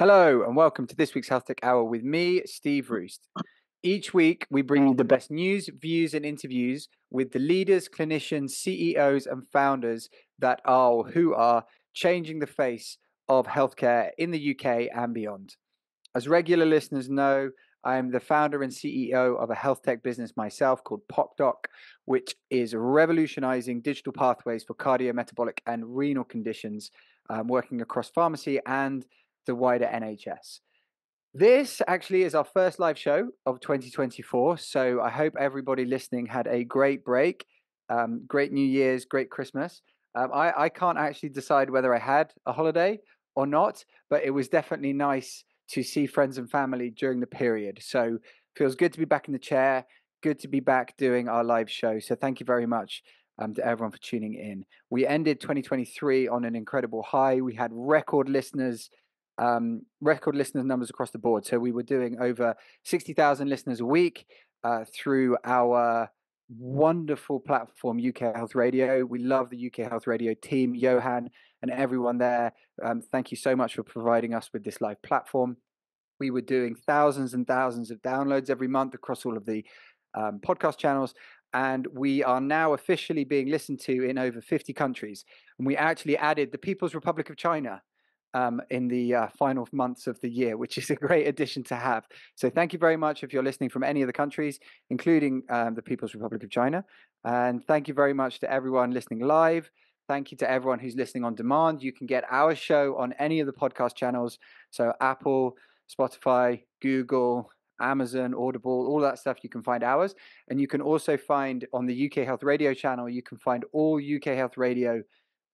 Hello, and welcome to this week's Health Tech Hour with me, Steve Roest. Each week, we bring you the best news, views, and interviews with the leaders, clinicians, CEOs, and founders that are or who are changing the face of healthcare in the UK and beyond. As regular listeners know, I am the founder and CEO of a health tech business myself called PocDoc, which is revolutionizing digital pathways for cardiometabolic and renal conditions, um, working across pharmacy and the wider NHS. This actually is our first live show of 2024. So I hope everybody listening had a great break, um, great New Year's, great Christmas. Um, I, I can't actually decide whether I had a holiday or not, but it was definitely nice to see friends and family during the period. So feels good to be back in the chair, good to be back doing our live show. So thank you very much um, to everyone for tuning in. We ended 2023 on an incredible high. We had record listeners um, record listeners numbers across the board. So we were doing over 60,000 listeners a week uh, through our wonderful platform, UK Health Radio. We love the UK Health Radio team, Johan, and everyone there. Um, thank you so much for providing us with this live platform. We were doing thousands and thousands of downloads every month across all of the um, podcast channels. And we are now officially being listened to in over 50 countries. And we actually added the People's Republic of China um, in the uh, final months of the year, which is a great addition to have. So thank you very much if you're listening from any of the countries, including um, the People's Republic of China. And thank you very much to everyone listening live. Thank you to everyone who's listening on demand. You can get our show on any of the podcast channels. So Apple, Spotify, Google, Amazon, Audible, all that stuff, you can find ours. And you can also find on the UK Health Radio channel, you can find all UK Health Radio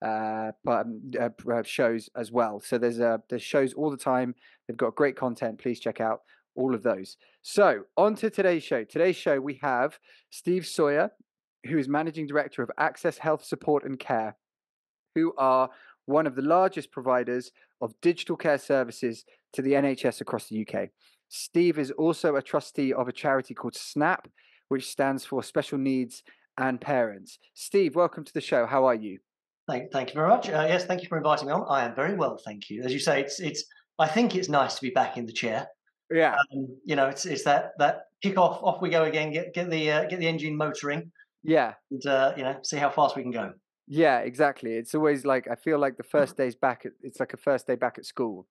uh, um, uh, uh, shows as well. So there's uh, there's shows all the time. They've got great content. Please check out all of those. So on to today's show. Today's show we have Steve Sawyer, who is managing director of Access Health Support and Care, who are one of the largest providers of digital care services to the NHS across the UK. Steve is also a trustee of a charity called SNAP, which stands for Special Needs and Parents. Steve, welcome to the show. How are you? Thank, thank you very much. Uh, yes, thank you for inviting me on. I am very well, thank you. As you say, it's it's. I think it's nice to be back in the chair. Yeah. Um, you know, it's it's that that kick off, off we go again. Get get the uh, get the engine motoring. Yeah. And uh, you know, see how fast we can go. Yeah, exactly. It's always like I feel like the first day's back. At, it's like a first day back at school.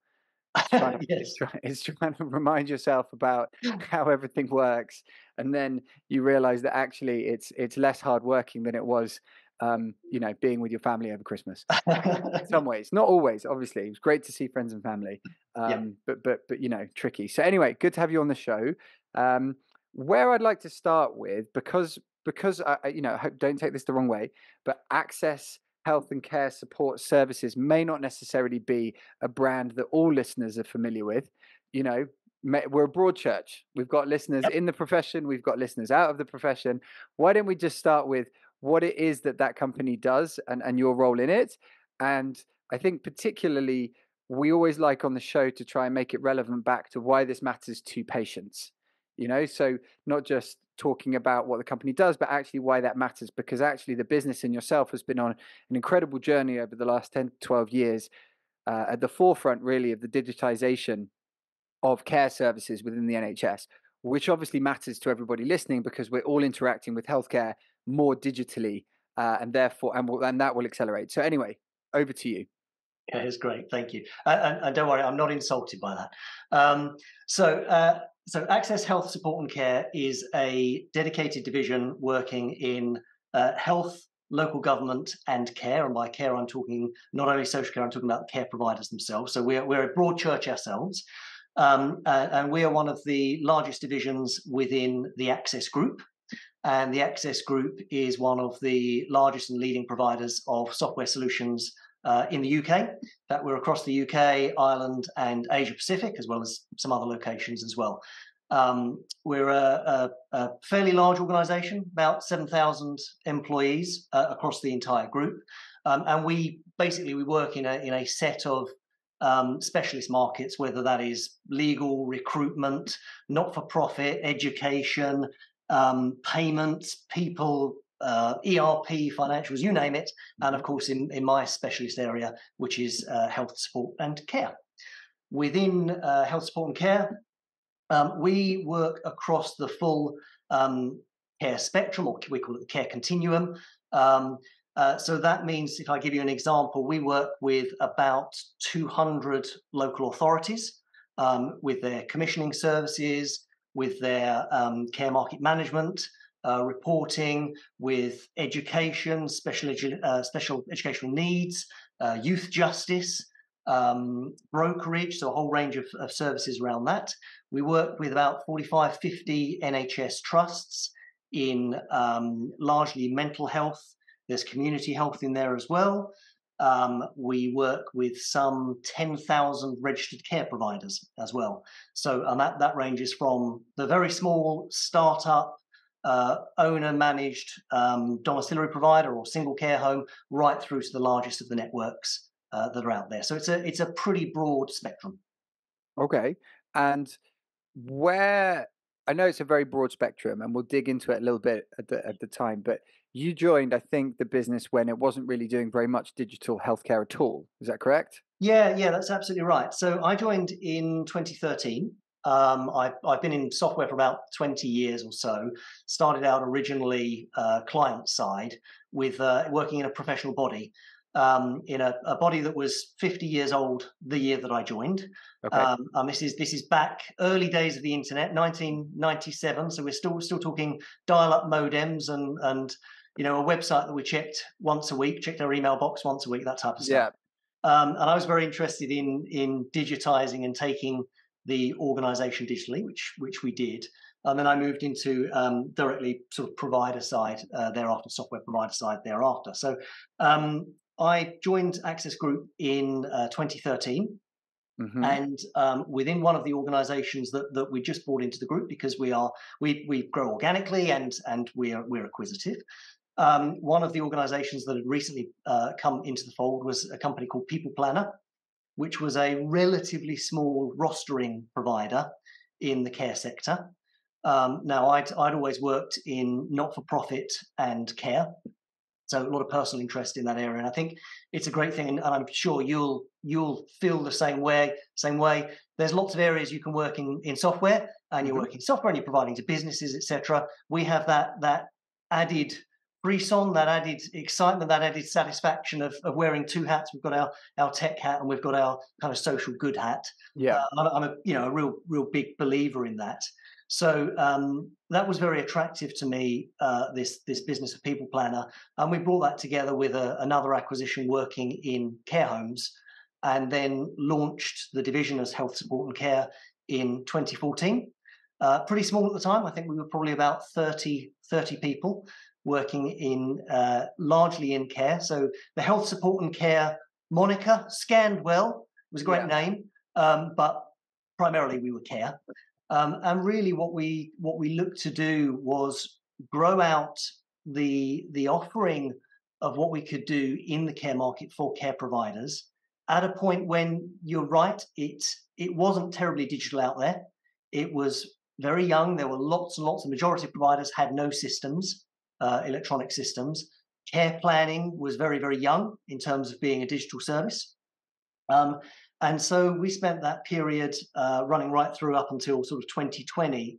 It's trying, to, yes. it's, trying, it's trying to remind yourself about how everything works, and then you realize that actually it's it's less hard working than it was um, you know, being with your family over Christmas. in some ways, not always. Obviously, it was great to see friends and family, um, yeah. but but but you know, tricky. So anyway, good to have you on the show. Um, where I'd like to start with, because because I, you know, don't take this the wrong way, but access health and care support services may not necessarily be a brand that all listeners are familiar with. You know, we're a broad church. We've got listeners yep. in the profession, we've got listeners out of the profession. Why don't we just start with what it is that that company does and, and your role in it. And I think particularly we always like on the show to try and make it relevant back to why this matters to patients. You know, so not just talking about what the company does, but actually why that matters, because actually the business and yourself has been on an incredible journey over the last 10 to 12 years uh, at the forefront, really, of the digitization of care services within the NHS, which obviously matters to everybody listening because we're all interacting with healthcare more digitally, uh, and therefore, and, will, and that will accelerate. So, anyway, over to you. Yeah, it's great. Thank you. and, and, don't worry, I'm not insulted by that. Um, so, uh, so Access Health Support and Care is a dedicated division working in uh, health, local government, and care. And by care, I'm talking not only social care, I'm talking about care providers themselves. So we're we're a broad church ourselves, um, uh, and we are one of the largest divisions within the Access Group. And the Access Group is one of the largest and leading providers of software solutions uh, in the UK. That we're across the UK, Ireland, and Asia Pacific, as well as some other locations as well. Um, we're a, a, a, fairly large organization, about 7,000 employees uh, across the entire group. Um, and we basically we work in a, in a set of um, specialist markets, whether that is legal, recruitment, not for profit, education, um, payments, people, uh, ERP, financials, you name it, and of mm-hmm. course in, in my specialist area, which is uh, health support and care. within uh, health support and care, um, we work across the full um, care spectrum, or we call it the care continuum. Um, uh, so that means, if I give you an example, we work with about 200 local authorities um, with their commissioning services, with their um, care market management, uh, reporting, with education, special, edu- uh, special educational needs, uh, youth justice, um, brokerage, so a whole range of, of, services around that. We work with about 45, 50 NHS trusts in um, largely mental health. There's community health in there as well. Um, we work with some 10,000 registered care providers as well. So, and that, that ranges from the very small startup uh, owner managed um, domiciliary provider or single care home right through to the largest of the networks uh, that are out there. So it's a it's a pretty broad spectrum. Okay, and where I know it's a very broad spectrum, and we'll dig into it a little bit at the at the time. But you joined, I think, the business when it wasn't really doing very much digital healthcare at all. Is that correct? Yeah, yeah, that's absolutely right. So I joined in 2013. Um, I've, I've, been in software for about 20 years or so. Started out originally uh, client side with uh, working in a professional body, um, in a, a, body that was 50 years old the year that I joined. Okay. Um, and this is this is back early days of the internet, 1997. So we're still still talking dial-up modems and and you know a website that we checked once a week, checked our email box once a week, that type of stuff. Yeah. Um, and I was very interested in in digitizing and taking the organization digitally, which which we did. And then I moved into um, directly sort of provider side uh, thereafter, software provider side thereafter. So um, I joined Access Group in uh, 2013. Mm-hmm. And um, within one of the organisations that, that we just brought into the group, because we are we we grow organically and and we're we're acquisitive. Um, one of the organisations that had recently uh, come into the fold was a company called People Planner, which was a relatively small rostering provider in the care sector. Um, now, I'd, I'd always worked in not for profit and care. So a lot of personal interest in that area, and I think it's a great thing. And, I'm sure you'll you'll feel the same way. Same way. There's lots of areas you can work in in software, and you're mm-hmm. working software, and you're providing to businesses, etc. We have that that added frisson, that added excitement, that added satisfaction of, of wearing two hats. We've got our, our tech hat and we've got our kind of social good hat. Yeah, uh, I'm, I'm, a you know a real real big believer in that. So um, that was very attractive to me. Uh, this this business of people planner, and we brought that together with a, another acquisition working in care homes, and then launched the division as health support and care in 2014. Uh, pretty small at the time. I think we were probably about 30, 30 people working in uh, largely in care. So the health support and care moniker, scanned well, was a great yeah. name, um, but primarily we were care. Um, and really, what we what we looked to do was grow out the the offering of what we could do in the care market for care providers at a point when you're right, it it wasn't terribly digital out there. It was very young. There were lots and lots of majority of providers had no systems, uh, electronic systems. Care planning was very very young in terms of being a digital service. Um, and so we spent that period uh, running right through up until sort of 2020,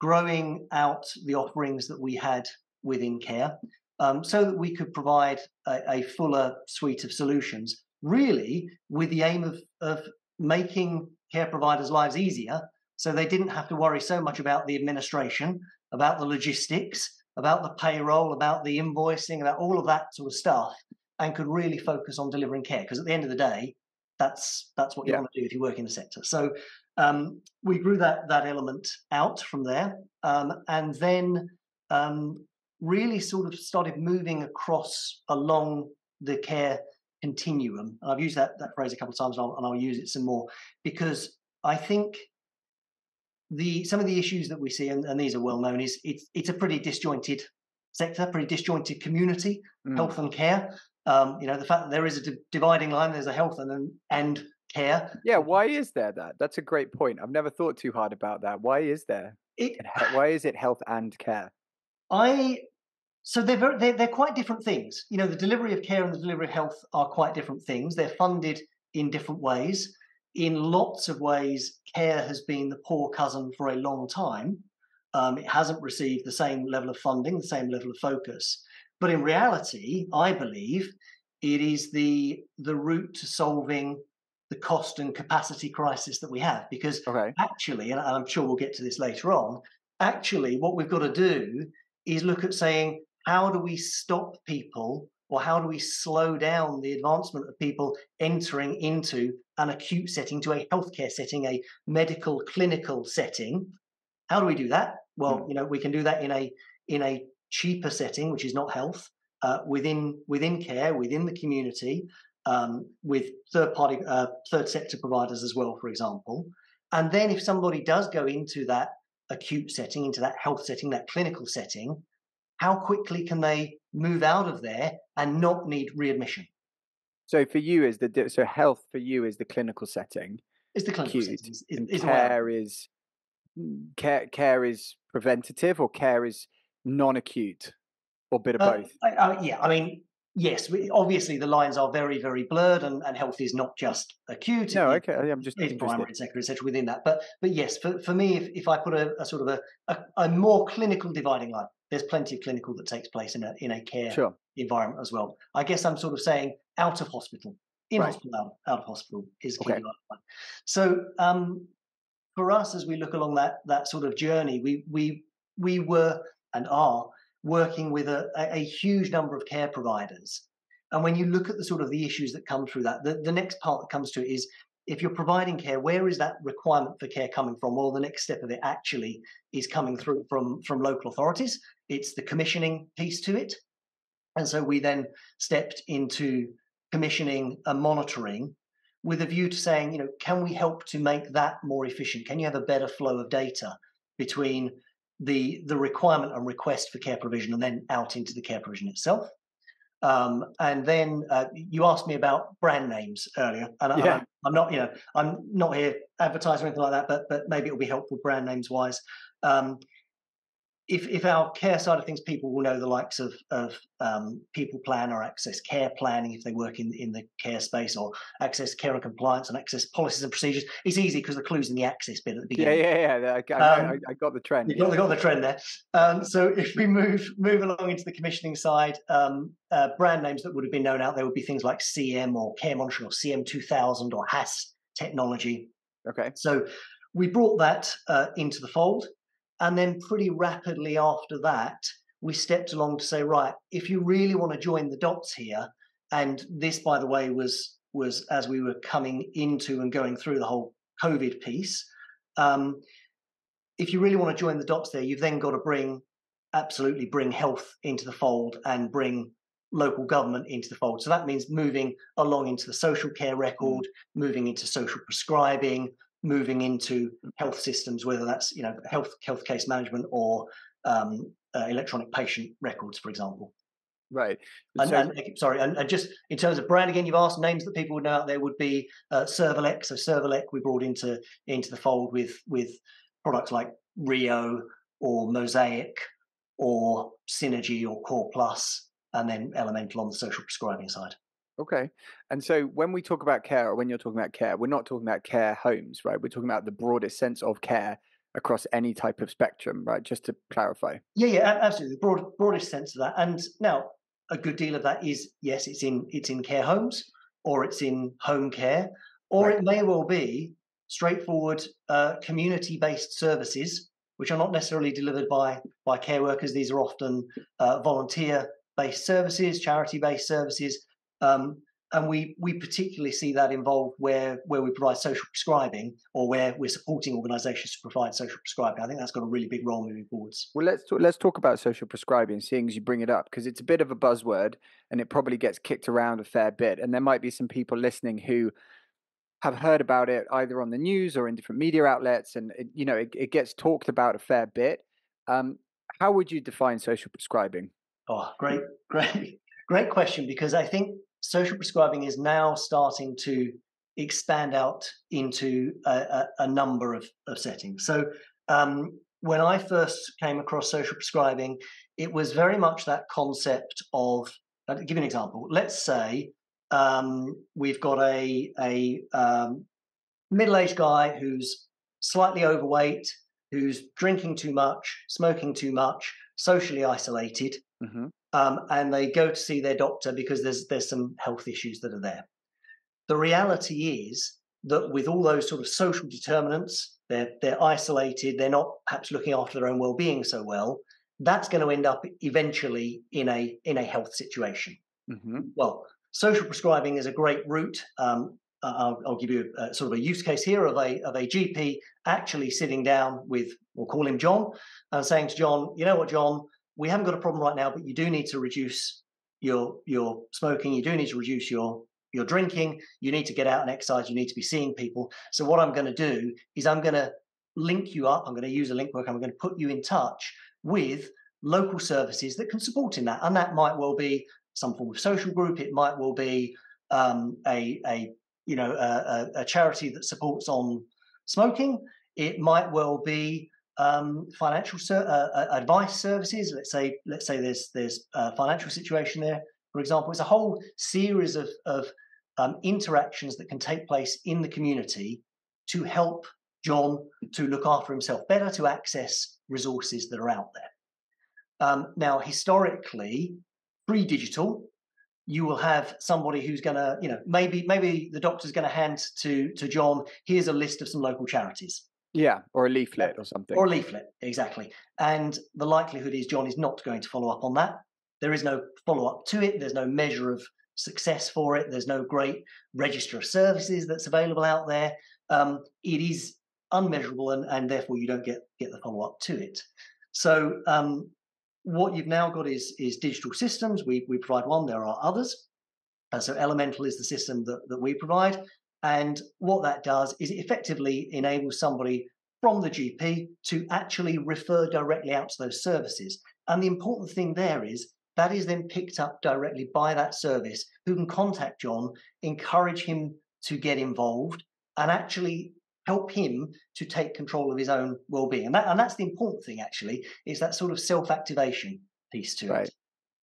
growing out the offerings that we had within care um, so that we could provide a, a, fuller suite of solutions, really with the aim of, of making care providers' lives easier so they didn't have to worry so much about the administration, about the logistics, about the payroll, about the invoicing, about all of that sort of stuff, and could really focus on delivering care. Because at the end of the day, that's that's what you yeah. want to do if you work in the sector. So um, we grew that that element out from there, um, and then um, really sort of started moving across along the care continuum. And I've used that that phrase a couple of times, and I'll, and I'll use it some more because I think the some of the issues that we see, and, and these are well known, is it's it's a pretty disjointed sector, pretty disjointed community, mm. health and care. Um, you know, the fact that there is a dividing line, there's a health and and care. Yeah, why is there that? That's a great point. I've never thought too hard about that. Why is there? It, why is it health and care? I so they're, very, they're they're quite different things. You know, the delivery of care and the delivery of health are quite different things. They're funded in different ways. In lots of ways, care has been the poor cousin for a long time. Um, it hasn't received the same level of funding, the same level of focus. But in reality, I believe it is the the route to solving the cost and capacity crisis that we have. Because okay. actually, and I'm sure we'll get to this later on, actually, what we've got to do is look at saying, how do we stop people or how do we slow down the advancement of people entering into an acute setting, to a healthcare setting, a medical clinical setting? How do we do that? Well, mm. you know, we can do that in a in a cheaper setting, which is not health, uh, within within care, within the community, um, with third party, uh, third sector providers as well, for example. And then if somebody does go into that acute setting, into that health setting, that clinical setting, how quickly can they move out of there and not need readmission? So for you, is the so health for you is the clinical setting. Is the clinical acute, setting? Is, is, is care is mm, care care is preventative or care is non-acute or bit of uh, both? I, I, yeah, I mean, yes, we, obviously the lines are very, very blurred, and, and health is not just acute. No, okay, I'm just it's primary, secondary, etc. Within that, but but yes, for, for me, if, if I put a, a sort of a, a, a, more clinical dividing line, there's plenty of clinical that takes place in a in a care sure. environment as well. I guess I'm sort of saying out of hospital, in right. hospital, out, out, of hospital is okay. One. So um, for us, as we look along that that sort of journey, we we we were and are working with a, a, huge number of care providers. And when you look at the sort of the issues that come through that, the, the next part that comes to it is if you're providing care, where is that requirement for care coming from? Well, the next step of it actually is coming through from, from local authorities. It's the commissioning piece to it. And so we then stepped into commissioning and monitoring with a view to saying, you know, can we help to make that more efficient? Can you have a better flow of data between the the requirement and request for care provision and then out into the care provision itself. Um, and then uh, you asked me about brand names earlier, and yeah. I, am not, you know, I'm not here advertising or anything like that, but but maybe it'll be helpful brand names wise. Um, if if our care side of things, people will know the likes of of um, people plan or access care planning if they work in in the care space, or access care and compliance and access policies and procedures. It's easy because the clues in the access bit at the beginning. Yeah, yeah, yeah. I, I, um, I got the trend. You got, got the trend there. Um, so if we move move along into the commissioning side, um, uh, brand names that would have been known out there would be things like CM or Care Monitoring or CM two thousand or HAS technology. Okay. So we brought that uh, into the fold. And then pretty rapidly after that, we stepped along to say, right, if you really want to join the dots here, and this, by the way, was was as we were coming into and going through the whole COVID piece. Um, if you really want to join the dots there, you've then got to bring absolutely bring health into the fold and bring local government into the fold. So that means moving along into the social care record, moving into social prescribing, moving into health systems, whether that's you know health health case management or um, uh, electronic patient records, for example. Right. And, so, and, sorry, and, and, just in terms of brand, again, you've asked names that people would know out there would be uh, Servelec. So Servelec we brought into into the fold with with products like Rio or Mosaic or Synergy or Core Plus, and then Elemental on the social prescribing side. Okay. And so when we talk about care, or when you're talking about care, we're not talking about care homes, right? We're talking about the broadest sense of care across any type of spectrum, right? Just to clarify. Yeah, yeah, absolutely. The broad, broadest sense of that. And now a good deal of that is yes, it's in it's in care homes, or it's in home care, or right. it may well be straightforward uh, community-based services, which are not necessarily delivered by by care workers. These are often uh, volunteer-based services, charity-based services um, and we we particularly see that involved where where we provide social prescribing or where we're supporting organisations to provide social prescribing. I think that's got a really big role moving forwards. Well, let's talk, let's talk about social prescribing, seeing as you bring it up, because it's a bit of a buzzword and it probably gets kicked around a fair bit. And there might be some people listening who have heard about it either on the news or in different media outlets, and it, you know it, it, gets talked about a fair bit. Um, how would you define social prescribing? Oh, great, great, great question. Because I think social prescribing is now starting to expand out into a, a, a number of, of settings. So um, when I first came across social prescribing, it was very much that concept of. I'll give you an example. Let's say um, we've got a a um, middle-aged guy who's slightly overweight, who's drinking too much, smoking too much, socially isolated, hmm um, and they go to see their doctor because there's there's some health issues that are there. The reality is that with all those sort of social determinants, they're they're isolated, they're not perhaps looking after their own well-being so well. That's going to end up eventually in a in a health situation. hmm Well, social prescribing is a great route. Um, I'll, I'll give you a, sort of a use case here of a of a GP actually sitting down with, we'll call him John, and saying to John, you know what, John, we haven't got a problem right now, but you do need to reduce your your smoking. You do need to reduce your your drinking. You need to get out and exercise. You need to be seeing people. So what I'm going to do is I'm going to link you up. I'm going to use a link work. I'm going to put you in touch with local services that can support in that, and that might well be some form of social group. It might well be um, a a you know a, a, a charity that supports on smoking. It might well be um, financial ser- uh, uh, advice services. Let's say let's say there's there's a financial situation there, for example. It's a whole series of of um, interactions that can take place in the community to help John to look after himself better, to access resources that are out there. Um, now, historically, pre-digital, you will have somebody who's going to, you know, maybe maybe the doctor's going to hand to to John. Here's a list of some local charities. Yeah, or a leaflet or something. Or a leaflet, exactly. And the likelihood is John is not going to follow up on that. There is no follow up to it. There's no measure of success for it. There's no great register of services that's available out there. Um, it is unmeasurable, and, and therefore you don't get get the follow up to it. So um, what you've now got is is digital systems. We we provide one. There are others. Uh, so Elemental is the system that, that we provide. And what that does is it effectively enables somebody from the GP to actually refer directly out to those services. And the important thing there is that is then picked up directly by that service who can contact John, encourage him to get involved, and actually help him to take control of his own well-being. And, that, and that's the important thing, actually, is that sort of self-activation piece to Right. it.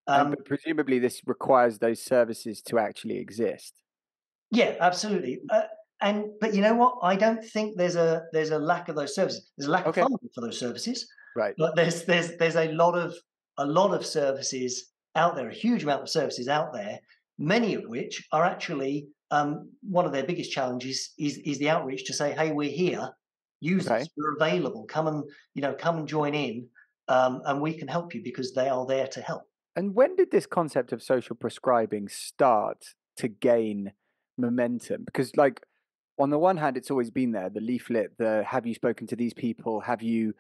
Um, Um, but presumably, this requires those services to actually exist. Yeah, absolutely. Uh, and but you know what? I don't think there's a there's a lack of those services. There's a lack Okay. of funding for those services, Right. but there's there's there's a lot of a lot of services out there, a huge amount of services out there, many of which are actually um, one of their biggest challenges is is the outreach to say, hey, we're here, use Okay. us, we're available, come and you know come and join in, um, and we can help you because they are there to help. And when did this concept of social prescribing start to gain momentum? Because, like, on the one hand, it's always been there the leaflet, the have you spoken to these people? Have you,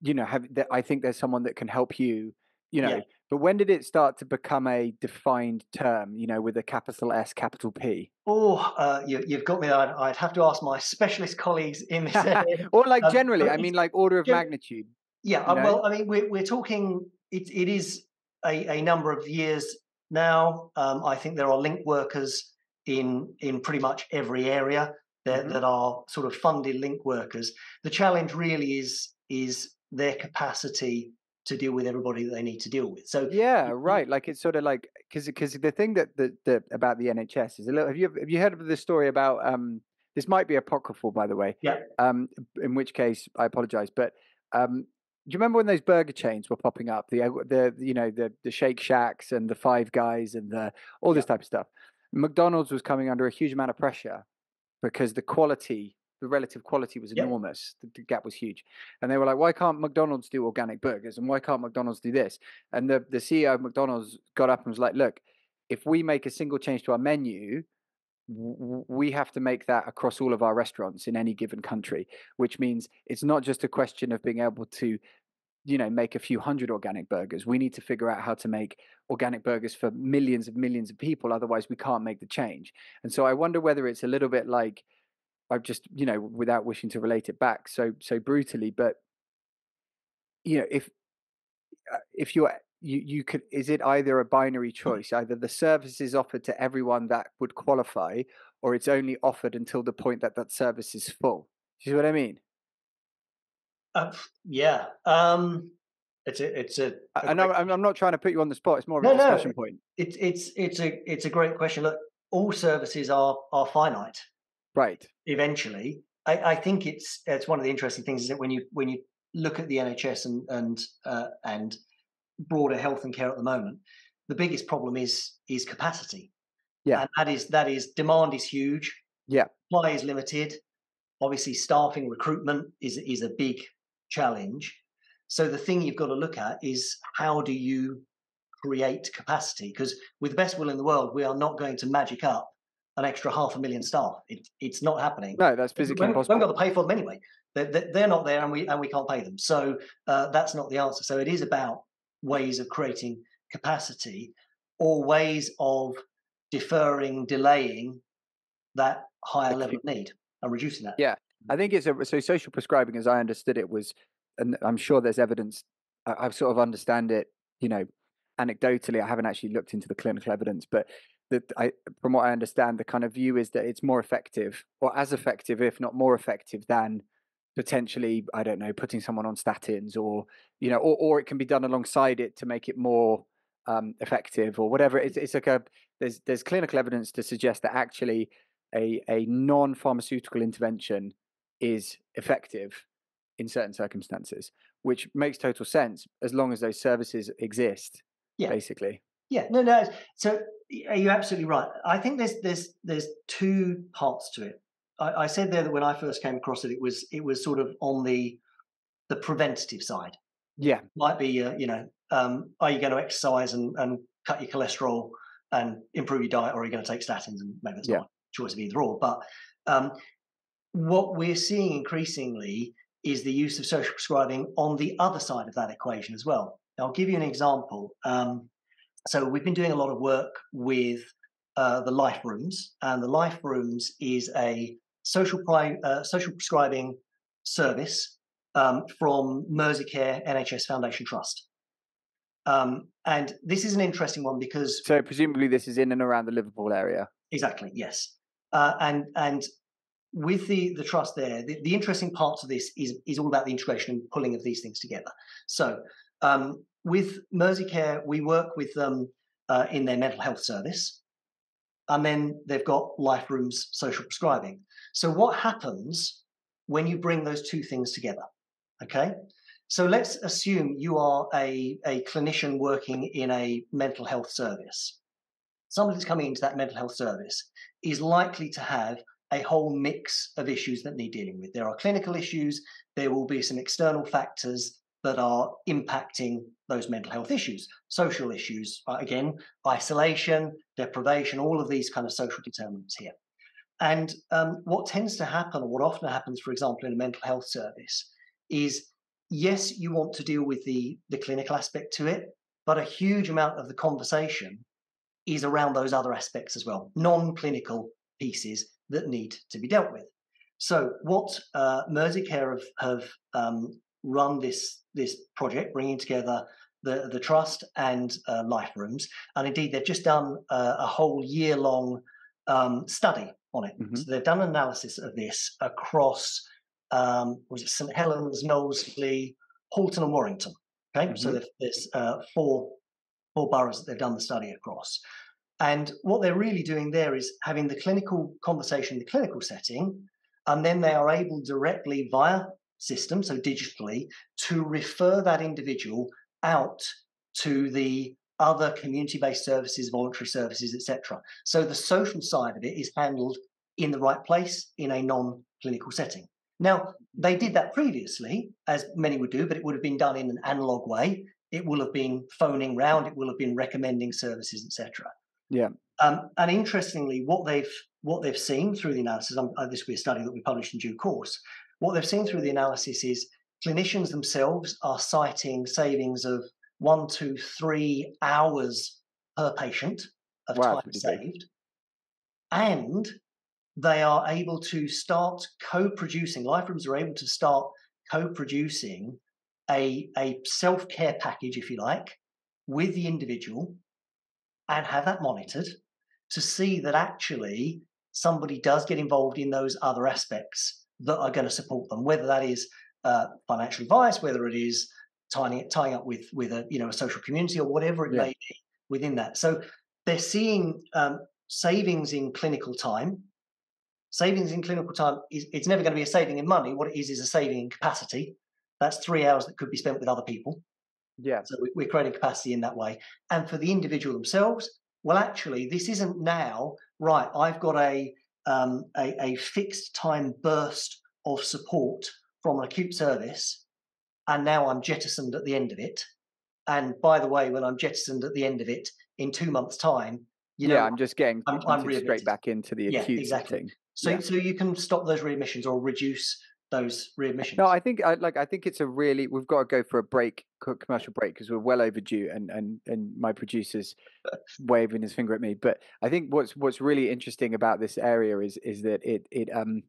you know, have I think there's someone that can help you, you know. Yeah. But when did it start to become a defined term, you know, with a capital S, capital P? Oh, uh, you, you've got me. I'd, I'd have to ask my specialist colleagues in this area. or like Um, generally, I mean, like order of gen- magnitude. Yeah, uh, well, I mean, we're we're talking. It it is a, a number of years now. Um, I think there are link workers in in pretty much every area that Mhm. that are sort of funded link workers. The challenge really is is their capacity to deal with everybody that they need to deal with. So Yeah, right. Like it's sort of like because because the thing that the, the about the NHS is a little. Have you have you heard of the story about um? This might be apocryphal, by the way. Yeah. Um, in which case I apologize, but um, do you remember when those burger chains were popping up? The uh, the you know the the Shake Shacks and the Five Guys and the all this type of stuff. McDonald's was coming under a huge amount of pressure because the quality, the relative quality was enormous. The, the gap was huge, and they were like, "Why can't McDonald's do organic burgers? And why can't McDonald's do this?" And the the CEO of McDonald's got up and was like, "Look, if we make a single change to our menu." We have to make that across all of our restaurants in any given country, which means it's not just a question of being able to, you know, make a few hundred organic burgers. We need to figure out how to make organic burgers for millions of millions of people. Otherwise, we can't make the change. And so I wonder whether it's a little bit like I've just, you know, without wishing to relate it back so so brutally, but you know, if uh, if you're you you could is it either a binary choice either the service is offered to everyone that would qualify or it's only offered until the point that that service is full do you see what i mean uh, yeah, um, it's a it's a, I- a I know great- I'm, I'm not trying to put you on the spot it's more of a No, no, discussion point it's it's it's a it's a great question. Look, all services are are finite. right eventually. I, I, think it's it's one of the interesting things is that when you when you look at the NHS and and uh, and broader health and care at the moment, the biggest problem is is capacity. Yeah, and that is that is demand is huge. Yeah, supply is limited. Obviously, staffing recruitment is is a big challenge. So the thing you've got to look at is how do you create capacity? Because with the best will in the world, we are not going to magic up an extra half a million staff. It, it's not happening. No, that's physically impossible. We haven't got to pay for them anyway. They're, they're not there, and we and we can't pay them. So uh, that's not the answer. So it is about ways of creating capacity or ways of deferring, delaying that higher level of need and reducing that. Yeah, I think it's a, so social prescribing, as I understood it, was, and I'm sure there's evidence. I, I sort of understand it, you know, anecdotally. I haven't actually looked into the clinical evidence, but that I, from what I understand, the kind of view is that it's more effective, or as effective, if not more effective, than potentially, I don't know, putting someone on statins, or you know, or or it can be done alongside it to make it more um, effective, or whatever. It's it's like a there's there's clinical evidence to suggest that actually a a non pharmaceutical intervention is effective in certain circumstances, which makes total sense as long as those services exist. Yeah. Basically. Yeah, no, no. So you're absolutely right. I think there's there's there's two parts to it. I, I, said there that when I first came across it, it was it was sort of on the the preventative side. Yeah, might be uh, you know, um, are you going to exercise and, and cut your cholesterol and improve your diet, or are you going to take statins? And maybe it's yeah. not a choice of either or. But um, what we're seeing increasingly is the use of social prescribing on the other side of that equation as well. I'll give you an example. Um, so we've been doing a lot of work with uh, the Life Rooms, and the Life Rooms is a social pri- uh, social prescribing service um, from Merseycare NHS Foundation Trust. Um, and this is an interesting one because so presumably this is in and around the Liverpool area. Exactly. Yes. Uh, and and with the the trust there, the, the interesting parts of this is is all about the integration and pulling of these things together. So um, with Merseycare, we work with them uh, in their mental health service, and then they've got Life Rooms social prescribing. So what happens when you bring those two things together? Okay, so let's assume you are a, a clinician working in a mental health service. Somebody that's coming into that mental health service is likely to have a whole mix of issues that need dealing with. There are clinical issues, there will be some external factors that are impacting those mental health issues, social issues, uh, again, isolation, deprivation, all of these kind of social determinants here. And um, what tends to happen, or what often happens, for example, in a mental health service, is yes, you want to deal with the, the clinical aspect to it, but a huge amount of the conversation is around those other aspects as well, non clinical pieces that need to be dealt with. So, what uh, Merseycare have, have um, run this this project, bringing together the the trust and uh, life rooms, and indeed they've just done uh, a whole year long um, study on it. Mm-hmm. So they've done an analysis of this across um, was it St Helens, Knowsley, Halton, and Warrington. Okay, mm-hmm. so there's uh, four four boroughs that they've done the study across. And what they're really doing there is having the clinical conversation, in the clinical setting, and then they are able directly via system, so digitally, to refer that individual out to the other community-based services, voluntary services, etc. So the social side of it is handled in the right place in a non-clinical setting. Now, they did that previously, as many would do, but it would have been done in an analog way. It will have been phoning round, it will have been recommending services, etc. Yeah. Um, and interestingly, what they've what they've seen through the analysis, um, uh, this will be a study that we published in due course, what they've seen through the analysis is clinicians themselves are citing savings of one to three hours per patient of wow, time saved. And they are able to start co-producing, life rooms are able to start co-producing a, a self-care package, if you like, with the individual and have that monitored to see that actually somebody does get involved in those other aspects that are going to support them, whether that is uh, financial advice, whether it is tying tying up with with a you know a social community or whatever it yeah. may be within that. So they're seeing um, savings in clinical time, savings in clinical time is it's never going to be a saving in money. What it is is a saving in capacity. That's three hours that could be spent with other people. Yeah. So we're creating capacity in that way. And for the individual themselves, well, actually, this isn't now right. I've got a um, a, a fixed time burst of support from an acute service, and now I'm jettisoned at the end of it. And by the way, when I'm jettisoned at the end of it in two months' time, you know, yeah, I'm just getting I'm, I'm straight back into the yeah, acute exactly. setting. So, yeah. so you can stop those readmissions or reduce those readmissions. No, I think I like. I think it's a really. We've got to go for a break, commercial break, because we're well overdue, and and and my producer's waving his finger at me. But I think what's what's really interesting about this area is is that it it um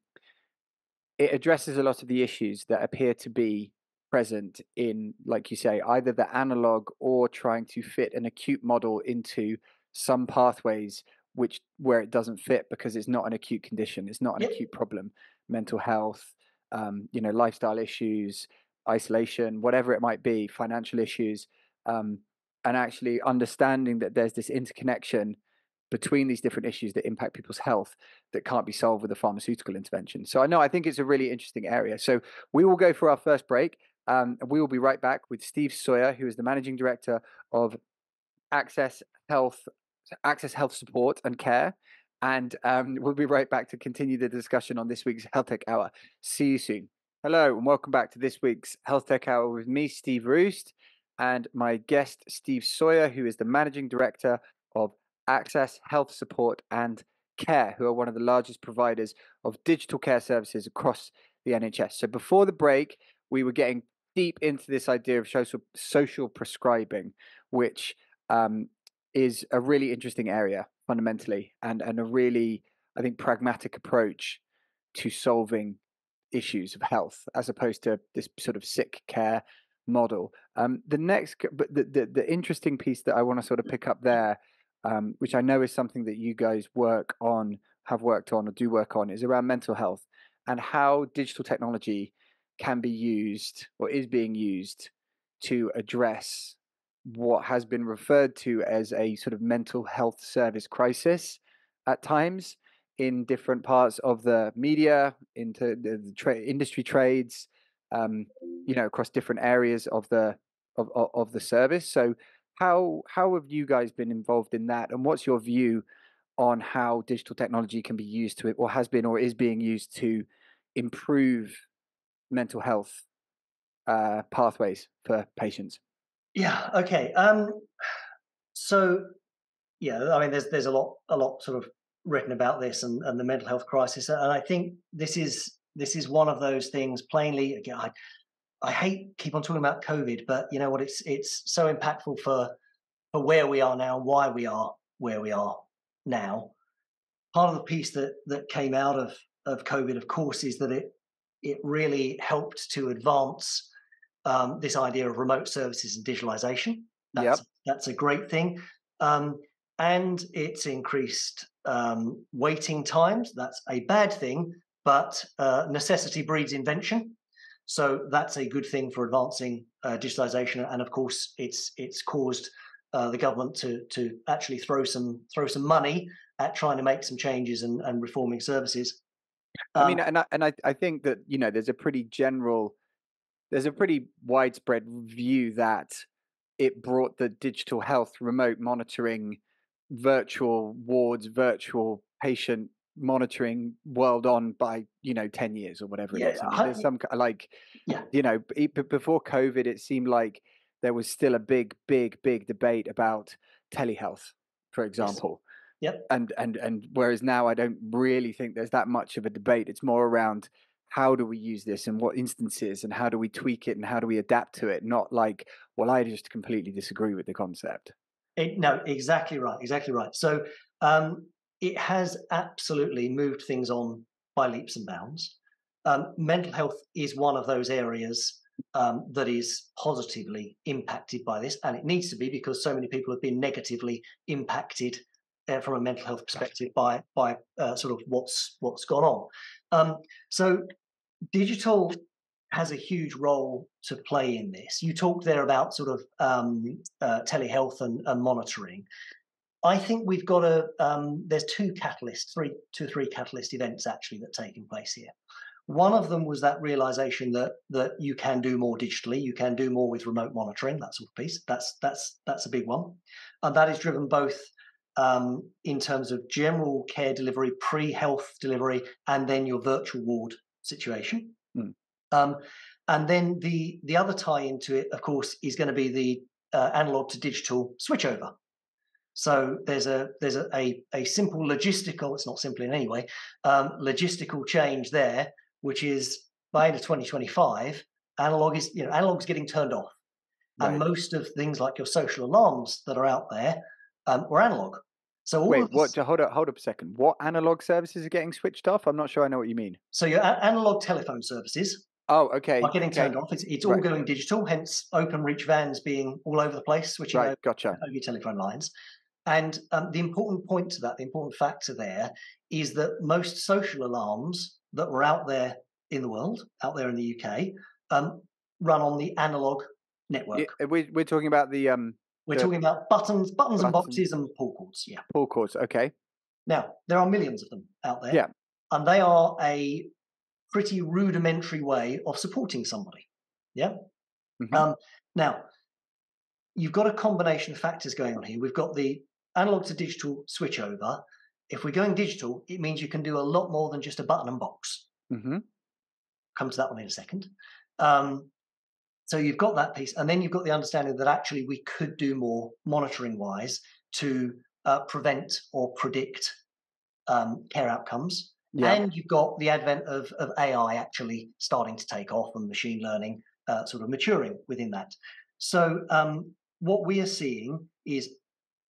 it addresses a lot of the issues that appear to be present in, like you say, either the analog or trying to fit an acute model into some pathways which where it doesn't fit because it's not an acute condition, it's not an acute problem, mental health, um, you know, lifestyle issues, isolation, whatever it might be, financial issues, um, and actually understanding that there's this interconnection between these different issues that impact people's health that can't be solved with a pharmaceutical intervention. So I know I think it's a really interesting area. So we will go for our first break. Um, and we will be right back with Steve Sawyer, who is the managing director of Access Health, Access Health Support and Care. And um, we'll be right back to continue the discussion on this week's Health Tech Hour. See you soon. Hello, and welcome back to this week's Health Tech Hour with me, Steve Roest, and my guest, Steve Sawyer, who is the managing director of Access Health Support and Care, who are one of the largest providers of digital care services across the NHS. So before the break, we were getting deep into this idea of social social prescribing, which um, is a really interesting area fundamentally, and and a really I think pragmatic approach to solving issues of health as opposed to this sort of sick care model. Um, the next, but the, the the interesting piece that I want to sort of pick up there, um, which I know is something that you guys work on, have worked on, or do work on, is around mental health and how digital technology can be used or is being used to address what has been referred to as a sort of mental health service crisis at times in different parts of the media, into the, tra- industry trades, um, you know, across different areas of the of, of, of the service. So, how how have you guys been involved in that, and what's your view on how digital technology can be used to, it, or has been, or is being used to improve mental health uh, pathways for patients? Yeah. Okay. Um, so yeah, I mean, there's there's a lot a lot sort of written about this and, and the mental health crisis, and I think this is this is one of those things. Plainly, again, I I hate keep on talking about COVID, but you know what? It's it's so impactful for for where we are now, why we are where we are now. Part of the piece that that came out of of COVID, of course, is that it it really helped to advance um, this idea of remote services and digitalization. That's, Yep. that's a great thing. Um, and it's increased um, waiting times. That's a bad thing, but uh, necessity breeds invention. So that's a good thing for advancing uh, digitalization. And of course, it's it's caused uh, the government to to actually throw some throw some money at trying to make some changes and, and reforming services. I mean, Um, and I, and I, I think that you know there's a pretty general, there's a pretty widespread view that it brought the digital health, remote monitoring, virtual wards, virtual patient monitoring world on by you know ten years or whatever it Yeah, is. I mean, I- there's some like, Yeah. you know, before COVID, it seemed like there was still a big, big, big debate about telehealth, for example yes. Yep. and and and whereas now I don't really think there's that much of a debate. It's more around how do we use this and what instances and how do we tweak it and how do we adapt to it. Not like, well, I just completely disagree with the concept. It, no, exactly right, exactly right. So um, it has absolutely moved things on by leaps and bounds. Um, mental health is one of those areas um, that is positively impacted by this, and it needs to be because so many people have been negatively impacted uh, from a mental health perspective by by uh, sort of what's what's gone on. Um, so digital has a huge role to play in this. You talked there about sort of um, uh, telehealth and, and monitoring. I think we've got a. Um, there's two catalysts, three, two, three catalyst events actually that taking place here. One of them was that realization that that you can do more digitally, you can do more with remote monitoring, that sort of piece. That's that's that's a big one, and that is driven both um, in terms of general care delivery, pre-health delivery, and then your virtual ward situation. Hmm. Um, and then the the other tie into it, of course, is going to be the uh, analog to digital switchover. So there's a there's a, a, a simple logistical, it's not simple in any way, um, logistical change there, which is by end of 2025, analog is you know analog's getting turned off, Right. and most of things like your social alarms that are out there um, were analog. So all Wait, of what? this- ju- Hold up, hold up a second. What analog services are getting switched off? I'm not sure I know what you mean. so your analog telephone services Oh, okay. are getting okay. turned off. It's, it's all going digital, hence Openreach vans being all over the place, switching Right, over gotcha. over your telephone lines. And um, the important point to that, the important factor there, is that most social alarms that were out there in the world, out there in the UK, um, run on the analog network. Yeah, we're, we're talking about the um We're talking about buttons, buttons and Buttons. boxes and pull cords. Yeah. pull cords. Okay. Now there are millions of them out there. Yeah. And they are a pretty rudimentary way of supporting somebody. Yeah. Mhm. Um, now, you've got a combination of factors going on here. We've got the analog to digital switchover. If we're going digital, it means you can do a lot more than just a button and box. hmm Come to that one in a second. Um, so you've got that piece, and then you've got the understanding that actually we could do more monitoring wise to uh, prevent or predict um, care outcomes. Yeah. And you've got the advent of, of AI actually starting to take off and machine learning uh, sort of maturing within that. So um, what we are seeing is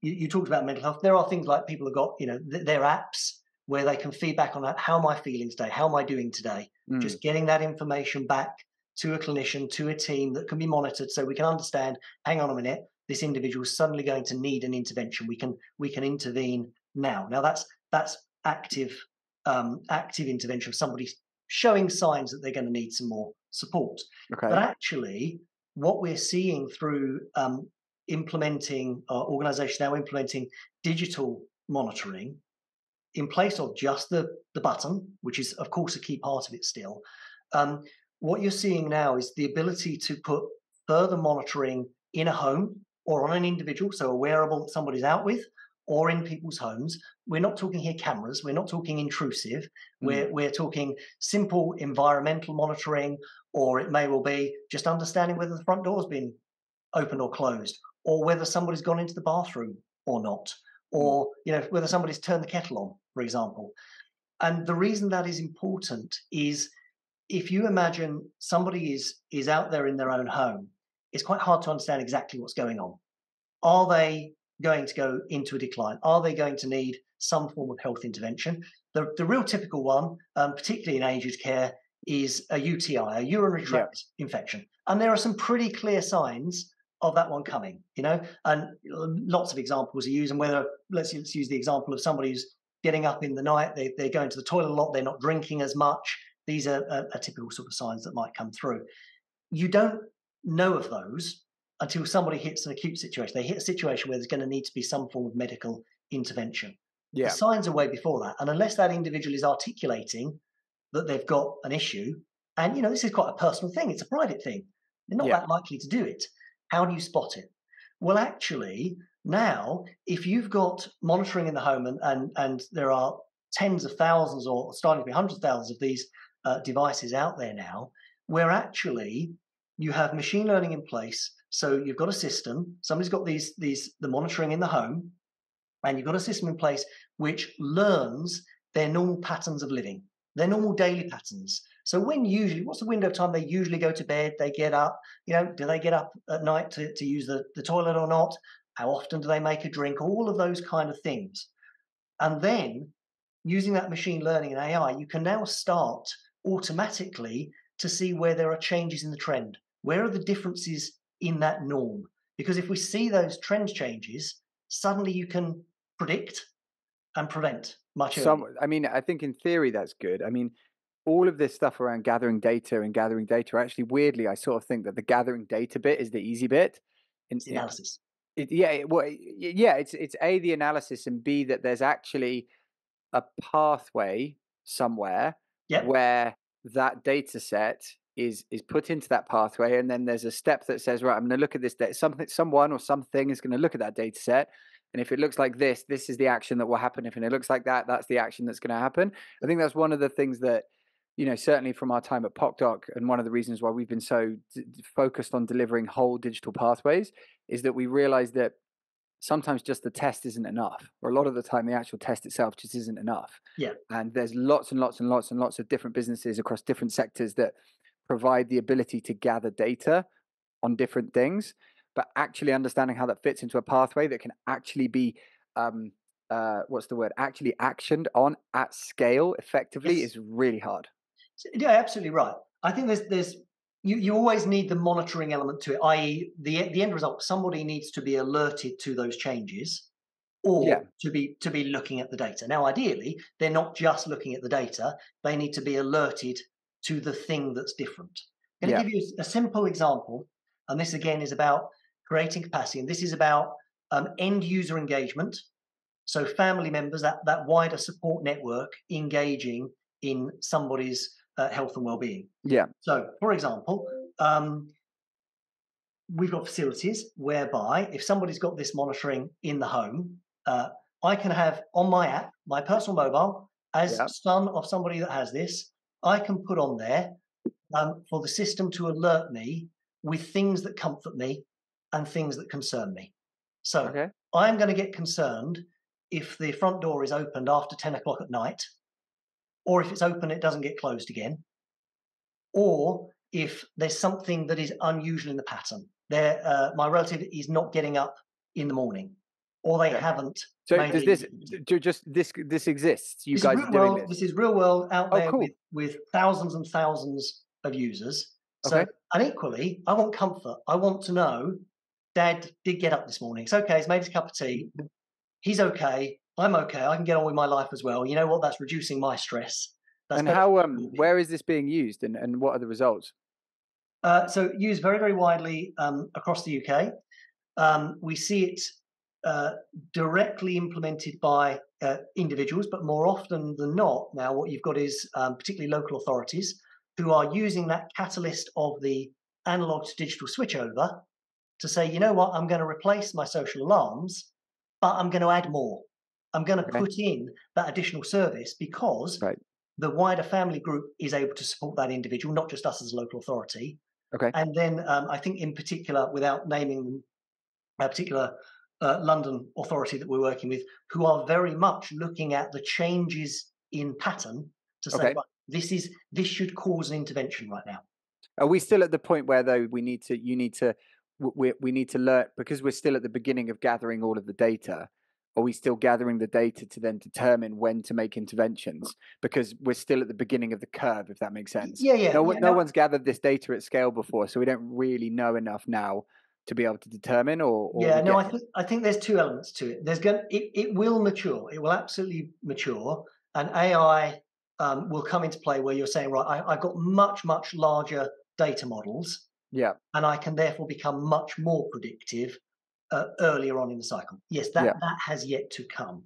you, you talked about mental health. There are things like people have got, you know, th- their apps where they can feedback on that. How am I feeling today? How am I doing today? Mm. Just getting that information back to a clinician, to a team that can be monitored so we can understand, hang on a minute, this individual is suddenly going to need an intervention. We can we can intervene now. Now that's that's active um, active intervention of somebody showing signs that they're going to need some more support. okay. But actually, what we're seeing through um, implementing uh, organizations now implementing digital monitoring in place of just the, the button, which is, of course, a key part of it still. Um, what you're seeing now is the ability to put further monitoring in a home or on an individual, so a wearable that somebody's out with, or in people's homes. We're not talking here cameras, we're not talking intrusive, hmm. we're, we're talking simple environmental monitoring, or it may well be just understanding whether the front door's been opened or closed, or whether somebody's gone into the bathroom or not, hmm. or you know whether somebody's turned the kettle on, for example. And the reason that is important is if you imagine somebody is is out there in their own home, it's quite hard to understand exactly what's going on. Are they going to go into a decline? Are they going to need some form of health intervention? The, the real typical one, um, particularly in aged care, is a UTI, a urinary Yeah. tract infection. And there are some pretty clear signs of that one coming, you know, and lots of examples are used. And whether, let's, let's use the example of somebody who's getting up in the night, they, they're going to the toilet a lot, they're not drinking as much. These are, are, are typical sort of signs that might come through. You don't know of those until somebody hits an acute situation. They hit a situation where there's going to need to be some form of medical intervention. yeah. The signs are way before that. And unless that individual is articulating that they've got an issue, and you know, this is quite a personal thing, it's a private thing. They're not Yeah. that likely to do it. How do you spot it? Well, actually, now if you've got monitoring in the home and and, and there are tens of thousands or starting to be hundreds of thousands of these uh, devices out there now, where actually you have machine learning in place. So you've got a system, somebody's got these these the monitoring in the home, and you've got a system in place which learns their normal patterns of living, their normal daily patterns. So when usually, what's the window of time they usually go to bed? They get up, you know, do they get up at night to, to use the, the toilet or not? How often do they make a drink? All of those kind of things. And then using that machine learning and AI, you can now start automatically to see where there are changes in the trend. Where are the differences in that norm? Because if we see those trend changes, suddenly you can predict and prevent much. Some, I mean, I think in theory that's good. I mean, all of this stuff around gathering data and gathering data, actually, weirdly, I sort of think that the gathering data bit is the easy bit. In, It's analysis. It, yeah, it, well, yeah, it's it's a the analysis and b that there's actually a pathway somewhere Yep. where that data set is is put into that pathway and then there's a step that says right i'm going to look at this data something someone or something is going to look at that data set and if it looks like this this is the action that will happen if it looks like that that's the action that's going to happen i think that's one of the things that you know certainly from our time at PocDoc and one of the reasons why we've been so d- focused on delivering whole digital pathways is that we realize that sometimes just the test isn't enough or a lot of the time the actual test itself just isn't enough Yeah. and there's lots and lots and lots and lots of different businesses across different sectors that provide the ability to gather data on different things but actually understanding how that fits into a pathway that can actually be um uh what's the word actually actioned on at scale effectively Yes. is really hard Yeah, absolutely right. I think there's there's you, you always need the monitoring element to it, i.e., the the end result. Somebody needs to be alerted to those changes, or Yeah. to be to be looking at the data. Now, ideally, they're not just looking at the data; they need to be alerted to the thing that's different. I'm going Yeah. to give you a simple example, and this again is about creating capacity, and this is about um, end user engagement. So, family members, that that wider support network, engaging in somebody's uh, health and well-being. yeah So, for example, um, we've got facilities whereby if somebody's got this monitoring in the home, uh, I can have on my app, my personal mobile, as Yeah. son of somebody that has this, I can put on there um, for the system to alert me with things that comfort me and things that concern me. So okay I'm going to get concerned if the front door is opened after 10 o'clock at night, or if it's open, it doesn't get closed again, or if there's something that is unusual in the pattern. There, uh, my relative is not getting up in the morning, or they haven't. so does this ju- just this this exists you this guys doing world, this this is real world out Oh, there cool. with, with thousands and thousands of users. So, Okay. and equally, I want comfort. I want to know, Dad did get up this morning. It's okay. He's made his cup of tea. He's okay. I'm okay. I can get on with my life as well. You know what? That's reducing my stress. That's and how um where is this being used and, and what are the results Uh, so used very, very widely um, across the UK. Um, we see it uh, directly implemented by uh, individuals, but more often than not, now what you've got is um, particularly local authorities who are using that catalyst of the analog to digital switchover to say, you know what, I'm going to replace my social alarms, but I'm going to add more. I'm going to Okay. put in that additional service because Right. the wider family group is able to support that individual, not just us as a local authority. Okay. And then um, I think, in particular, without naming them, a particular uh, London authority that we're working with, who are very much looking at the changes in pattern to say, Okay. right, this is this should cause an intervention right now. Are we still at the point where though we need to you need to we we need to learn because we're still at the beginning of gathering all of the data? Are we still gathering the data to then determine when to make interventions? Because we're still at the beginning of the curve, if that makes sense. Yeah, yeah. no, yeah, one no one's gathered this data at scale before, so we don't really know enough now to be able to determine. Or, or yeah, no, I think I think there's two elements to it. There's going it, it will mature. It will absolutely mature, and AI um, will come into play where you're saying, right, I, I've got much much larger data models, yeah, and I can therefore become much more predictive uh, earlier on in the cycle. Yes, that Yeah. that has yet to come.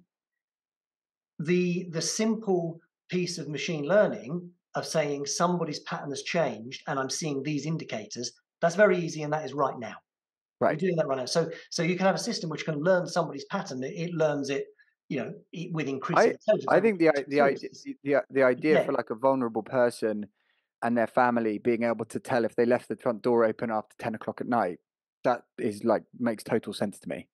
The the simple piece of machine learning of saying somebody's pattern has changed and I'm seeing these indicators, that's very easy and that is right now. Right. Right. doing that right now. So so you can have a system which can learn somebody's pattern. It, it learns it, you know, it, with increasing intelligence. I think the the idea the, the the idea Yeah. for like a vulnerable person and their family being able to tell if they left the front door open after ten o'clock at night, that is like makes total sense to me.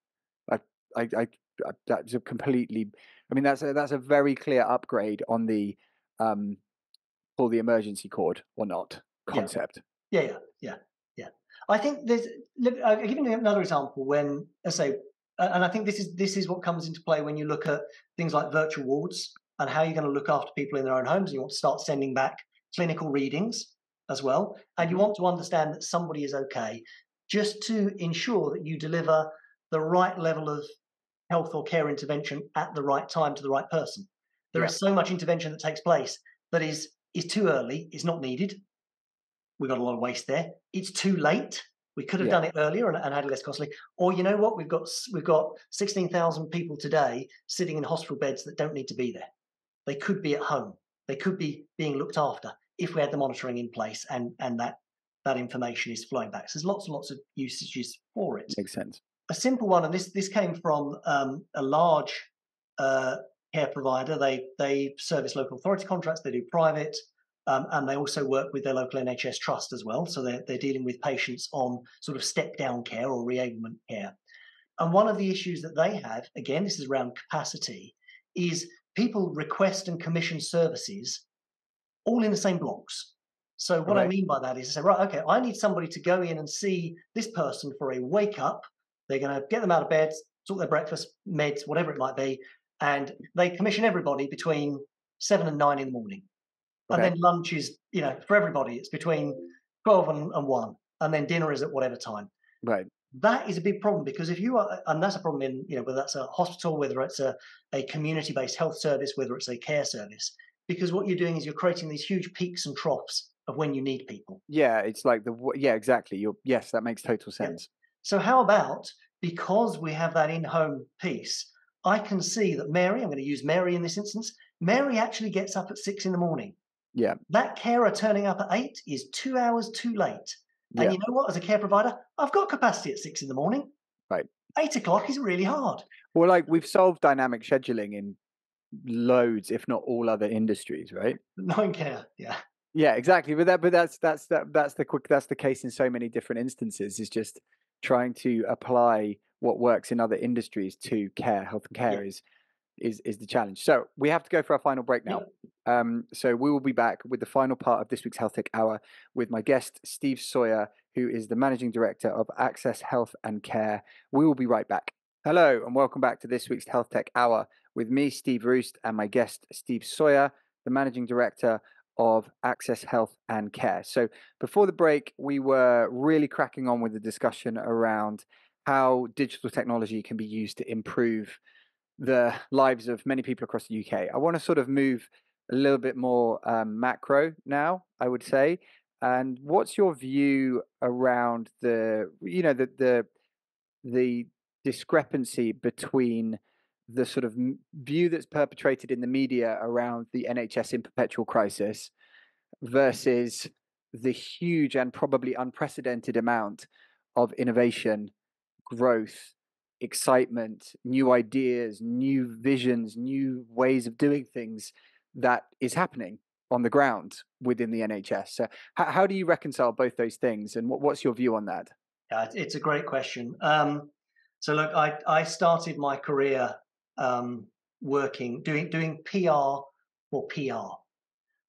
I I, I, I that's a completely. I mean, that's a, that's a very clear upgrade on the um, pull the emergency cord or not concept. Yeah, yeah, yeah, yeah. I think there's. I'll give you another example when I say, uh, and I think this is this is what comes into play when you look at things like virtual wards and how you're going to look after people in their own homes. And You want to start sending back clinical readings as well, and you Mhm. want to understand that somebody is okay, just to ensure that you deliver the right level of health or care intervention at the right time to the right person. There is Yeah. so much intervention that takes place that is is too early, is not needed. We've got a lot of waste there. It's too late. We could have Yeah. done it earlier and, and had it less costly. Or you know what? We've got we've got sixteen thousand people today sitting in hospital beds that don't need to be there. They could be at home. They could be being looked after if we had the monitoring in place and and that that information is flowing back. So there's lots and lots of usages for it Makes sense. a simple one, and this this came from um, a large uh, care provider. They they service local authority contracts. They do private, um, and they also work with their local NHS trust as well. So they're they're dealing with patients on sort of step down care or reablement care. And one of the issues that they have, again, this is around capacity, is people request and commission services all in the same blocks. So what I mean by that is, I say, right, okay, I need somebody to go in and see this person for a wake up. They're going to get them out of bed, sort their breakfast, meds, whatever it might be, and they commission everybody between seven and nine in the morning. And then lunch is, you know, for everybody, it's between twelve and, and one, and then dinner is at whatever time Right. that is a big problem because if you are and that's a problem in you know whether that's a hospital whether it's a, a community based health service whether it's a care service because what you're doing is you're creating these huge peaks and troughs of when you need people Yeah, it's like the yeah, exactly. You're yes, that makes total sense. so how about because we have that in-home piece i can see that mary i'm going to use mary in this instance mary actually gets up at six in the morning Yeah. that carer turning up at eight is two hours too late and Yeah. you know what as a care provider i've got capacity at six in the morning Right. eight o'clock is really hard Well, like we've solved dynamic scheduling in loads, if not all other industries, right? Nine care, yeah. Yeah, exactly. But that, but that's that's that that's the quick that's the case in so many different instances. Is just trying to apply what works in other industries to care, health and care is is is the challenge. So we have to go for our final break now. Um, so we will be back with the final part of this week's Health Tech Hour with my guest Steve Sawyer, who is the managing director of Access Health and Care. We will be right back. Hello and welcome back to this week's Health Tech Hour with me, Steve Roest, and my guest Steve Sawyer, the managing director of Access Health and Care. So before the break, we were really cracking on with the discussion around how digital technology can be used to improve the lives of many people across the UK. I want to sort of move a little bit more um, macro now, I would say. And what's your view around the, you know, the the the discrepancy between the sort of view that's perpetrated in the media around the NHS in perpetual crisis versus the huge and probably unprecedented amount of innovation, growth, excitement, new ideas, new visions, new ways of doing things that is happening on the ground within the NHS. So, how, how do you reconcile both those things, and what, what's your view on that? Yeah, it's- a great question. Um, so look, I, I started my career um, working, doing doing PR or PR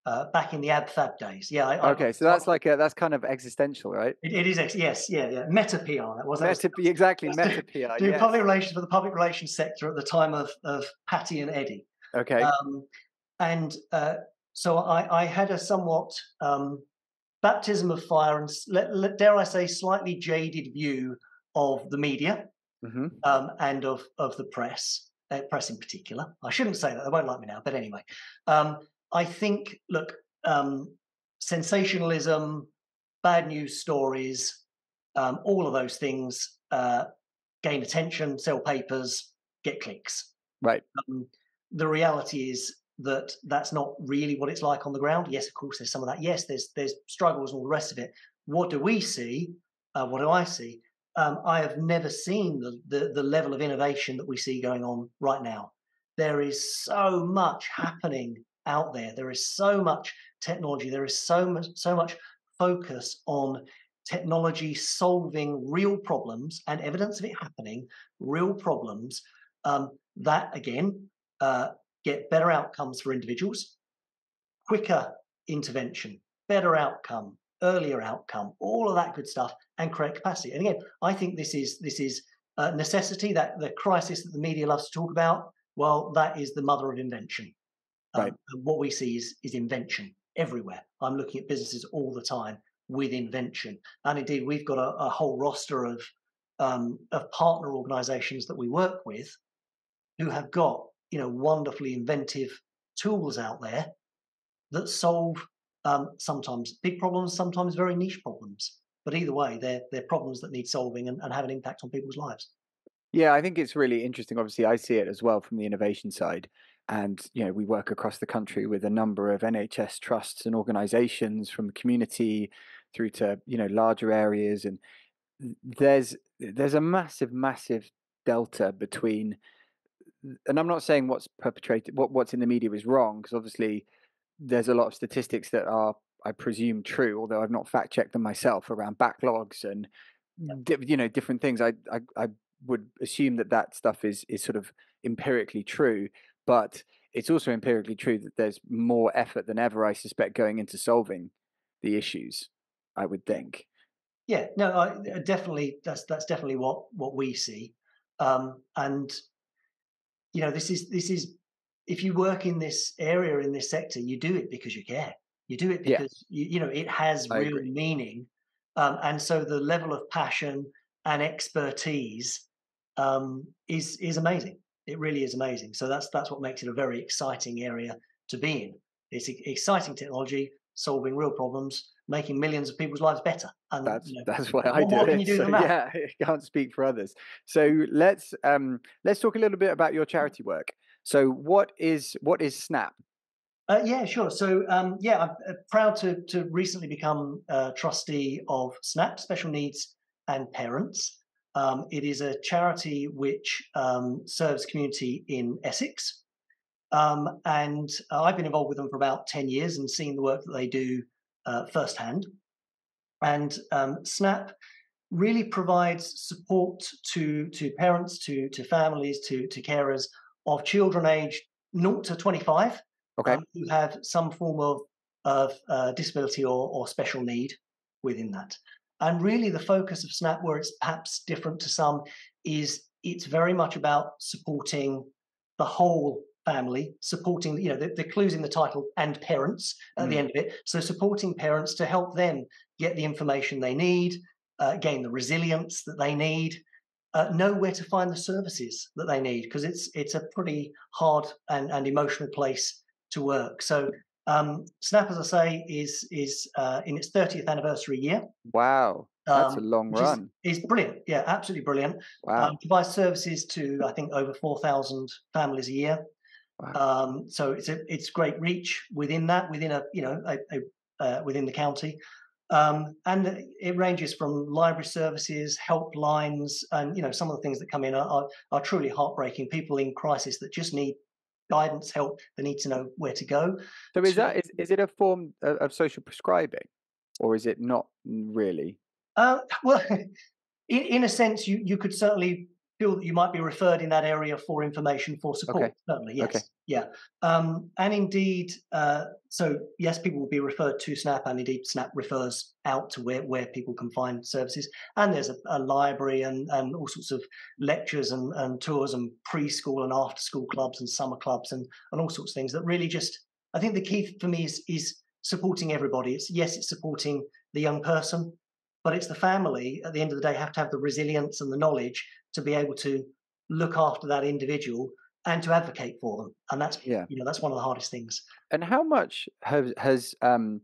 uh, back in the AbFab days. Yeah. I, I- Okay, so that's like a, that's kind of existential, right? it, it is. ex- Yes. Yeah. Yeah. Meta PR. That was. that was exactly, meta PR. doing yes. public relations for the public relations sector at the time of of Patsy and Eddie. Okay, Um, and uh, so I, I had a somewhat um, baptism of fire and, let, let- dare I say, slightly jaded view of the media hmm um, and of, of the press, press in particular. I shouldn't say that, they won't like me now, but anyway. Um, I think, look, um, sensationalism, bad news stories, um, all of those things uh, gain attention, sell papers, get clicks right. um, the reality is that that's not really what it's like on the ground. Yes, of course, there's some of that. Yes, there's there's struggles and all the rest of it. What do we see? Uh, what do I see? Um, I have never seen the, the the level of innovation that we see going on right now. There is so much happening out there. There is so much technology. There is so much so much focus on technology solving real problems and evidence of it happening, real problems um, that again uh, get better outcomes for individuals, quicker intervention, better outcome, earlier outcome, all of that good stuff, and create capacity. And again, I think this is this is a necessity that the crisis that the media loves to talk about. Well, that is the mother of invention. Um, Right. and what we see is is invention everywhere. I'm looking at businesses all the time with invention, and indeed, we've got a, a whole roster of um, of partner organisations that we work with who have got you know wonderfully inventive tools out there that solve um, sometimes big problems, sometimes very niche problems. but either way, they're they're problems that need solving and, and have an impact on people's lives. Yeah, I think it's really interesting. Obviously, I see it as well from the innovation side. And, you know, we work across the country with a number of NHS trusts and organizations from community through to, you know, larger areas. And there's there's a massive, massive delta between and I'm not saying what's perpetrated what what's in the media is wrong, because obviously there's a lot of statistics that are, I presume, true, although I've not fact checked them myself around backlogs and you know different things. I, I I would assume that that stuff is is sort of empirically true, but it's also empirically true that there's more effort than ever, I suspect, going into solving the issues. I would think. Yeah, no, I, uh, definitely. That's that's definitely what what we see, um, and you know, this is this is if you work in this area in this sector, you do it because you care. You do it because yeah. you, you know it has I real agree. meaning, um, and so the level of passion and expertise um, is is amazing. It really is amazing. So that's that's what makes it a very exciting area to be in. It's exciting technology, solving real problems, making millions of people's lives better. And that's you know, that's why I do it. Do so, yeah, I can't speak for others. So let's um, let's talk a little bit about your charity work. So what is what is Snap? Uh, yeah, sure. So um, yeah, I'm uh, proud to to recently become a trustee of Snap Special Needs and Parents. Um, it is a charity which um, serves community in Essex. Um, and uh, I've been involved with them for about 10 years and seen the work that they do uh, firsthand. And um, SNAP really provides support to, to parents, to, to families, to, to carers of children aged 0 to 25 okay. Um, who have some form of, of uh, disability or, or special need within that. And really, the focus of Snap, where it's perhaps different to some, is it's very much about supporting the whole family, supporting, you know, the, the clues in the title and parents at mm. the end of it. So, supporting parents to help them get the information they need, uh, gain the resilience that they need, uh, know where to find the services that they need, because it's it's a pretty hard and, and emotional place to work. So, um, Snap, as I say, is is uh, in its 30th anniversary year. Wow, that's um, a long run. Is, is brilliant. Yeah, absolutely brilliant. Wow. Um, provides services to I think over 4,000 families a year. Wow. Um, so it's a it's great reach within that within a you know a, a, uh, within the county. Um, and it ranges from library services, helplines, and you know some of the things that come in are, are, are truly heartbreaking. People in crisis that just need guidance, help. They need to know where to go. So is that is, is it a form of social prescribing, or is it not really? Uh, well, in, in a sense, you you could certainly feel that you might be referred in that area for information for support. Okay. Certainly, yes, okay. Yeah, um, and indeed, uh, so yes, people will be referred to Snap, and indeed, Snap refers out to where, where people can find services. And there's a, a library and, and all sorts of lectures and, and tours and preschool and after school clubs and summer clubs and, and all sorts of things that really just, I think the key for me is is supporting everybody. It's yes, it's supporting the young person, but it's the family at the end of the day have to have the resilience and the knowledge to be able to look after that individual and to advocate for them and that's yeah. you know that's one of the hardest things. And how much has has um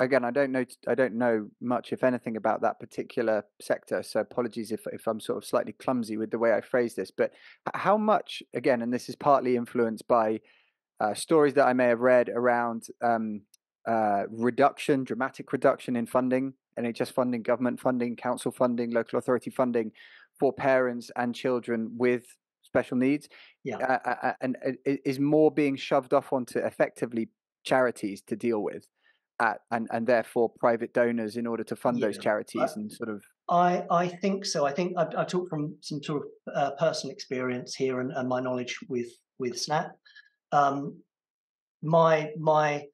again i don't know i don't know much if anything about that particular sector so apologies if if i'm sort of slightly clumsy with the way i phrase this but how much again and this is partly influenced by uh, stories that i may have read around um, uh, reduction dramatic reduction in funding nhs funding government funding council funding local authority funding for parents and children with special needs yeah. Uh, and uh, is more being shoved off onto effectively charities to deal with at, and and therefore private donors in order to fund yeah. those charities I, and sort of I I think so I think I, I talk from some sort of uh, personal experience here and, and, my knowledge with with SNAP um, my my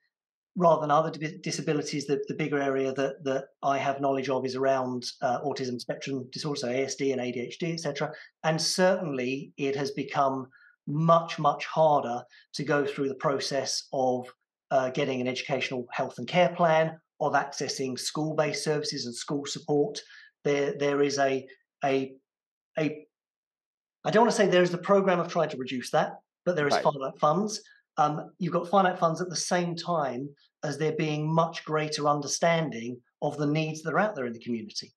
rather than other disabilities, the, the bigger area that, that I have knowledge of is around uh, autism spectrum disorder, so ASD and ADHD, etc. And certainly it has become much, much harder to go through the process of uh, getting an educational health and care plan, of accessing school-based services and school support. There, there is a, a, a I don't want to say there is the program of trying to reduce that, but there is right. finite funds. Um, you've got finite funds at the same time as there being much greater understanding of the needs that are out there in the community.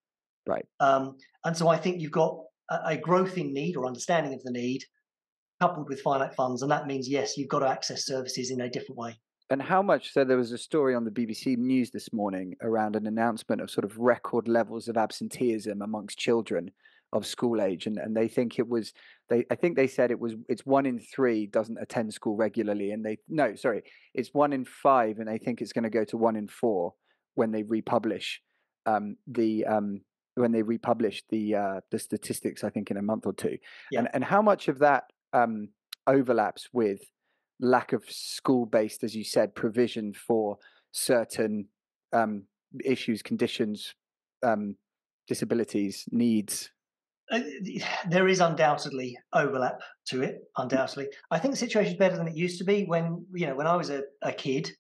Right. Um, and so I think you've got a, a growth in need or understanding of the need coupled with finite funds. And that means, yes, you've got to access services in a different way. And how much? So there was a story on the BBC News this morning around an announcement of sort of record levels of absenteeism amongst children of school age, and, and they think it was they I think they said it was it's one in three doesn't attend school regularly, and they no sorry it's one in five, and they think it's going to go to one in four when they republish um, the um, when they republish the uh, the statistics. I think in a month or two, Yeah. and and how much of that um, overlaps with lack of school based, as you said, provision for certain um, issues, conditions, um, disabilities, needs. Uh, there is undoubtedly overlap to it. Undoubtedly, I think the situation is better than it used to be when you know when I was a, a kid.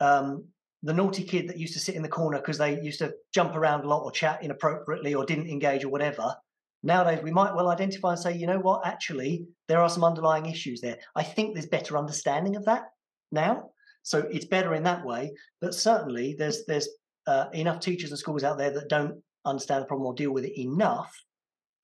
Um, the naughty kid that used to sit in the corner because they used to jump around a lot or chat inappropriately or didn't engage or whatever. Nowadays, we might well identify and say, you know what, actually, there are some underlying issues there. I think there's better understanding of that now. So it's better in that way. But certainly, there's there's uh, enough teachers and schools out there that don't understand the problem or deal with it enough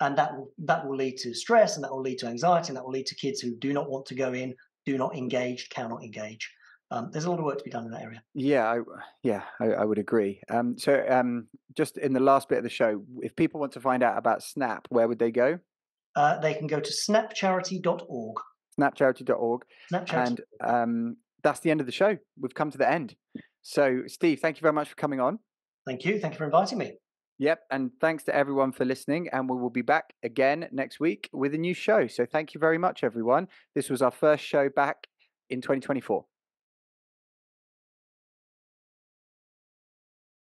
and that will that will lead to stress and that will lead to anxiety and that will lead to kids who do not want to go in do not engage cannot engage um, there's a lot of work to be done in that area Yeah, I, yeah, I, I would agree. Um, so, um, just in the last bit of the show, if people want to find out about Snap, where would they go? uh, they can go to snapcharity.org Snapcharity.org, snapcharity and um, that's the end of the show. We've come to the end. So, Steve, thank you very much for coming on. thank you thank you for inviting me Yep, and thanks to everyone for listening. And we will be back again next week with a new show. So, thank you very much, everyone. This was our first show back in 2024.